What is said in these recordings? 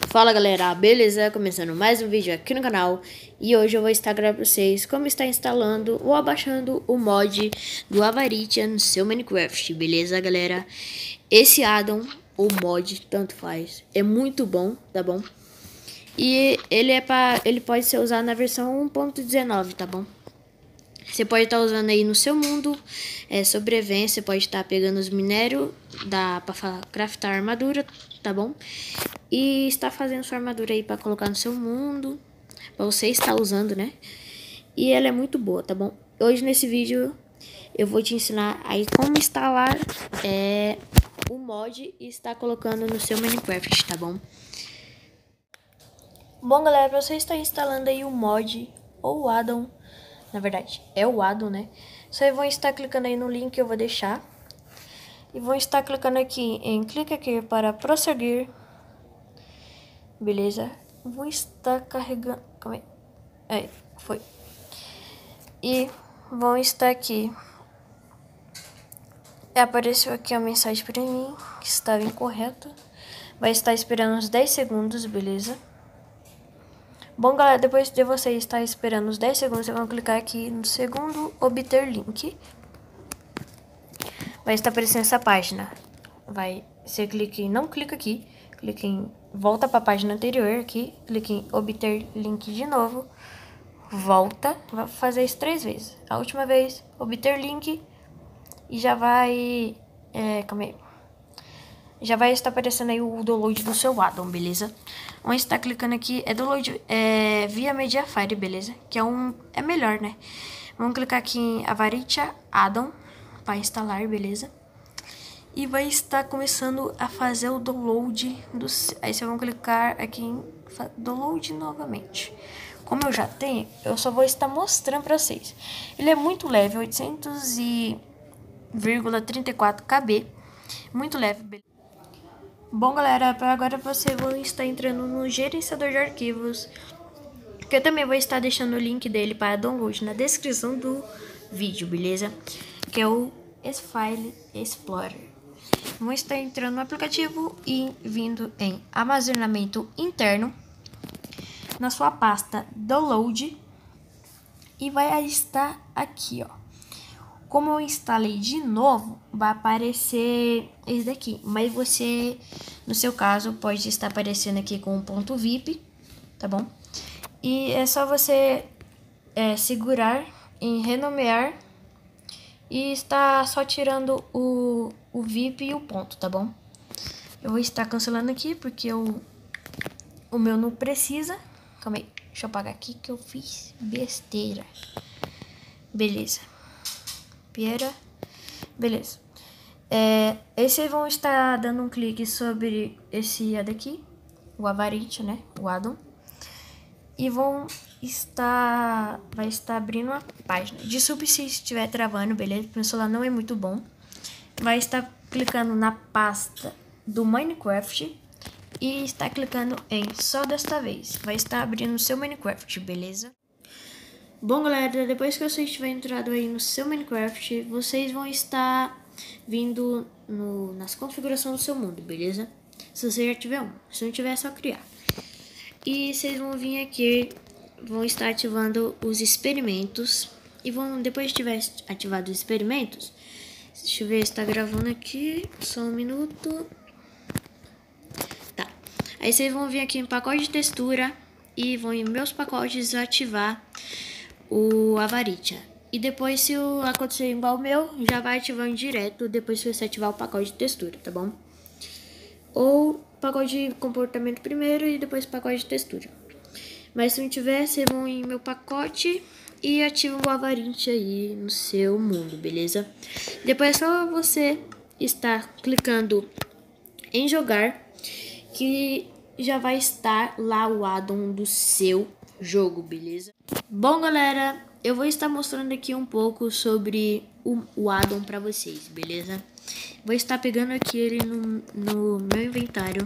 Fala galera, beleza? Começando mais um vídeo aqui no canal E hoje eu vou estar gravando pra vocês como está instalando ou abaixando o mod do Avaritia no seu Minecraft, beleza galera? Esse addon, ou mod, tanto faz, é muito bom, tá bom? E ele, é pra, ele pode ser usado na versão 1.19, tá bom? Você pode estar usando aí no seu mundo, é, sobrevivência, você pode estar pegando os minérios, dá pra craftar armadura, tá bom? E está fazendo sua armadura aí para colocar no seu mundo, para você estar usando, né? E ela é muito boa, tá bom? Hoje nesse vídeo eu vou te ensinar aí como instalar é, o mod e estar colocando no seu Minecraft, tá bom? Bom, galera, você está instalando aí o mod ou o addon na verdade, é o addon, né? Vocês vão estar clicando aí no link que eu vou deixar. E vão estar clicando aqui em clique aqui para prosseguir. Beleza? Vou estar carregando... Calma aí. Aí, foi. E vão estar aqui. Apareceu aqui a mensagem para mim que estava incorreto. Vai estar esperando uns 10 segundos, beleza? Bom, galera, depois de você estar esperando os 10 segundos, você vai clicar aqui no segundo obter link. Vai estar aparecendo essa página. Vai, você clica em não clica aqui, clica em volta para a página anterior aqui, clica em obter link de novo, volta, vai fazer isso três vezes. A última vez, obter link e já vai, é, calma aí já vai estar aparecendo aí o download do seu addon, beleza? Onde está clicando aqui é download é, via Mediafire, beleza? Que é um é melhor, né? Vamos clicar aqui em Avaritia Addon para instalar, beleza? E vai estar começando a fazer o download do aí você vai clicar aqui em download novamente. Como eu já tenho, eu só vou estar mostrando para vocês. Ele é muito leve, 800,34 KB, muito leve, beleza? Bom, galera, agora você vai estar entrando no gerenciador de arquivos, que eu também vou estar deixando o link dele para download na descrição do vídeo, beleza? Que é o S-File Explorer. Vou estar entrando no aplicativo e vindo em armazenamento interno, na sua pasta Download, e vai estar aqui, ó. Como eu instalei de novo, vai aparecer esse daqui. Mas você, no seu caso, pode estar aparecendo aqui com um ponto VIP, tá bom? E é só você é, segurar em renomear e está só tirando o, o VIP e o ponto, tá bom? Eu vou estar cancelando aqui porque eu, o meu não precisa. Calma aí, deixa eu apagar aqui que eu fiz besteira. Beleza. Piera. Beleza. É, esses vão estar dando um clique sobre esse daqui, o Avarit, né? O addon. E vão estar, vai estar abrindo uma página. Desculpe se estiver travando, beleza? Porque o celular não é muito bom. Vai estar clicando na pasta do Minecraft e está clicando em só desta vez. Vai estar abrindo o seu Minecraft, beleza? Bom, galera, depois que você estiver entrado aí no seu Minecraft, vocês vão estar vindo no, nas configurações do seu mundo, beleza? Se você já tiver um. Se não tiver, é só criar. E vocês vão vir aqui, vão estar ativando os experimentos. E vão, depois de tiver ativado os experimentos, deixa eu ver se está gravando aqui, só um minuto. Tá. Aí vocês vão vir aqui em pacote de textura e vão em meus pacotes ativar o Avaritia. E depois, se acontecer igual o meu, já vai ativando direto depois que você ativar o pacote de textura, tá bom? Ou pacote de comportamento primeiro e depois pacote de textura. Mas se não tiver, vocês vão em meu pacote e ativam o Avaritia aí no seu mundo, beleza? Depois é só você estar clicando em jogar que já vai estar lá o addon do seu jogo, beleza? Bom, galera, eu vou estar mostrando aqui um pouco sobre o, o addon para vocês, beleza? Vou estar pegando aqui ele no, no meu inventário.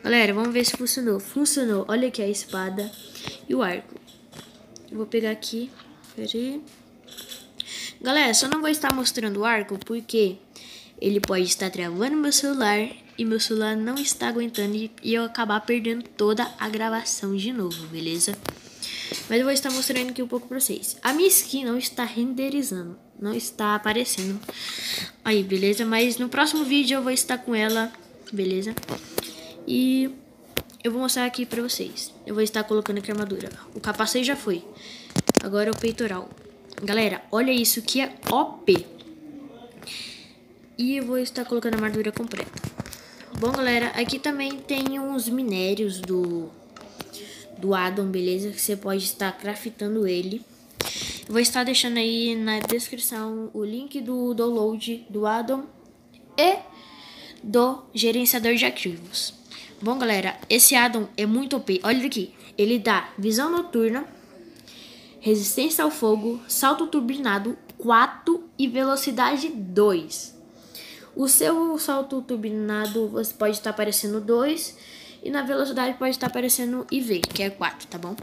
Galera, vamos ver se funcionou. Funcionou. Olha aqui a espada e o arco. Eu vou pegar aqui. Peraí. Galera, só não vou estar mostrando o arco porque ele pode estar travando meu celular e meu celular não está aguentando e eu acabar perdendo toda a gravação de novo, beleza? Mas eu vou estar mostrando aqui um pouco pra vocês. A minha skin não está renderizando, não está aparecendo aí, beleza? Mas no próximo vídeo eu vou estar com ela, beleza? E eu vou mostrar aqui pra vocês. Eu vou estar colocando aqui a armadura. O capacete já foi. Agora é o peitoral. Galera, olha isso que é OP. E eu vou estar colocando a armadura completa. Bom, galera, aqui também tem uns minérios do, do Adam, beleza? Que você pode estar craftando ele. Eu vou estar deixando aí na descrição o link do download do Adam e do gerenciador de arquivos. Bom, galera, esse Adam é muito OP. Olha aqui. Ele dá visão noturna, resistência ao fogo, salto turbinado 4 e velocidade 2. O seu salto turbinado você pode estar aparecendo 2 e na velocidade pode estar aparecendo IV, que é 4, tá bom?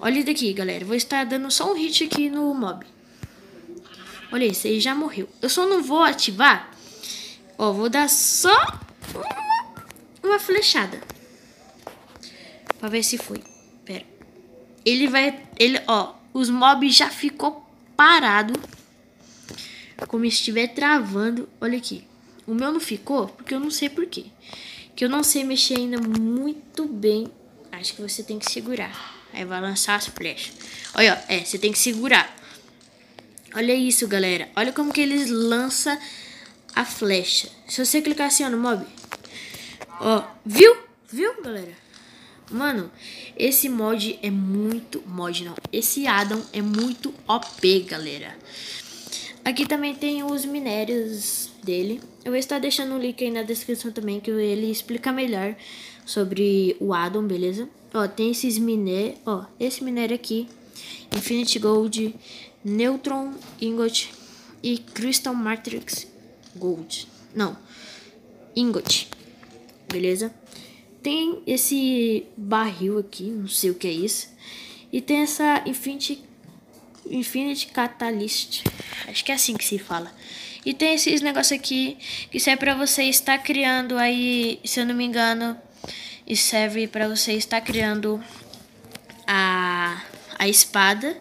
Olha isso daqui, galera. Vou estar dando só um hit aqui no mob. Olha isso, ele já morreu. Eu só não vou ativar. Ó, vou dar só uma, uma flechada. Pra ver se foi. Pera. Ele vai... Ele, ó, os mobs já ficou parado como estiver travando. Olha aqui. O meu não ficou porque eu não sei porquê. Que eu não sei mexer ainda muito bem. Acho que você tem que segurar. Aí vai lançar as flechas. Olha, é, você tem que segurar. Olha isso, galera. Olha como que eles lançam a flecha. Se você clicar assim, ó, no mob. Ó, viu? Viu, galera? Mano, esse mod é muito... Mod não. Esse Adam é muito OP, galera. Aqui também tem os minérios dele. Eu vou estar deixando o link aí na descrição também, que ele explica melhor sobre o Adam, beleza? Ó, tem esses minérios, ó, esse minério aqui, Infinity Gold, Neutron Ingot e Crystal Matrix Gold. Não, Ingot, beleza? Tem esse barril aqui, não sei o que é isso. E tem essa Infinity, Infinity Catalyst Acho que é assim que se fala. E tem esses negócios aqui que serve para você estar criando aí, se eu não me engano, e serve para você estar criando a, a espada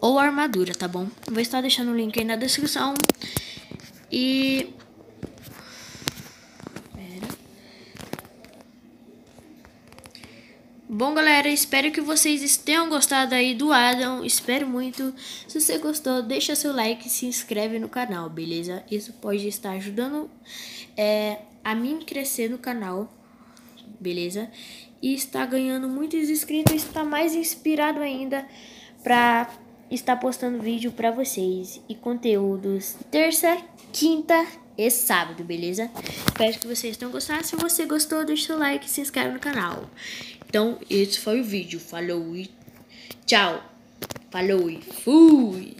ou a armadura, tá bom? Vou estar deixando o link aí na descrição. E Bom, galera, espero que vocês tenham gostado aí do Adam, espero muito. Se você gostou, deixa seu like e se inscreve no canal, beleza? Isso pode estar ajudando é, a mim crescer no canal, beleza? E está ganhando muitos inscritos, está mais inspirado ainda para estar postando vídeo para vocês e conteúdos terça, quinta e sábado, beleza? Espero que vocês tenham gostado. Se você gostou, deixa seu like e se inscreve no canal. Então, esse foi o vídeo. Falou e tchau. Falou e fui.